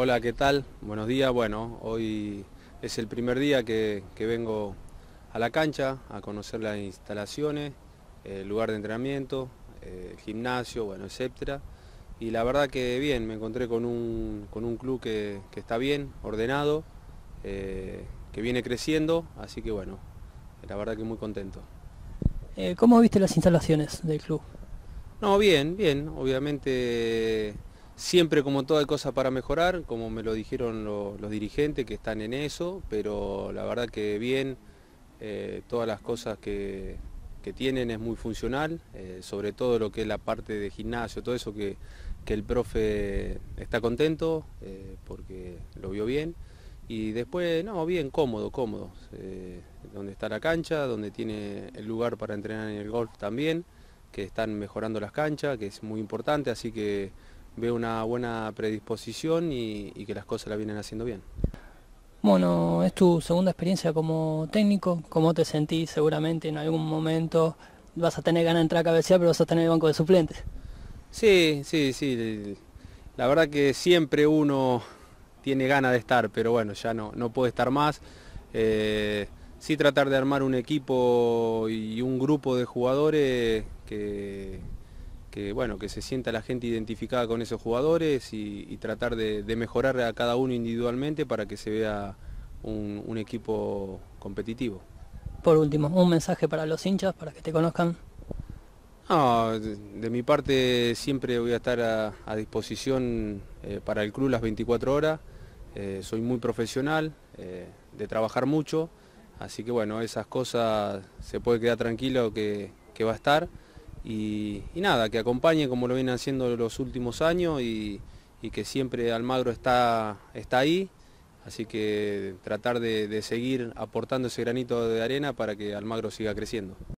Hola, ¿qué tal? Buenos días. Bueno, hoy es el primer día que, vengo a la cancha a conocer las instalaciones, el lugar de entrenamiento, el gimnasio, bueno, etcétera. Y la verdad que bien, me encontré con un, club que, está bien, ordenado, eh, que viene creciendo, así que bueno, la verdad que muy contento. Eh, ¿Cómo viste las instalaciones del club? No, bien, bien, obviamente Siempre como toda cosa para mejorar, como me lo dijeron los dirigentes que están en eso, pero la verdad que bien, eh, todas las cosas que, tienen es muy funcional, eh, sobre todo lo que es la parte de gimnasio, todo eso que, el profe está contento eh, porque lo vio bien. Y después, no, bien, cómodo, cómodo. donde está la cancha, donde tiene el lugar para entrenar en el golf también, que están mejorando las canchas, que es muy importante, así que veo una buena predisposición y, que las cosas la vienen haciendo bien. Bueno, es tu segunda experiencia como técnico, ¿cómo te sentís? Seguramente en algún momento vas a tener ganas de entrar a cabecear, pero vas a tener el banco de suplentes. Sí, sí, sí. La verdad que siempre uno tiene ganas de estar, pero bueno, ya no, no puede estar más. Eh, sí tratar de armar un equipo y un grupo de jugadores que, que, bueno, que se sienta la gente identificada con esos jugadores y, tratar de, mejorar a cada uno individualmente para que se vea un, equipo competitivo. Por último, un mensaje para los hinchas, para que te conozcan. de, mi parte siempre voy a estar a, disposición eh, para el club las 24 horas. Eh, soy muy profesional, eh, de trabajar mucho, así que bueno, esas cosas se puede quedar tranquilo que va a estar. Y, nada, que acompañe como lo vienen haciendo los últimos años y, que siempre Almagro está, está ahí, así que tratar de seguir aportando ese granito de arena para que Almagro siga creciendo.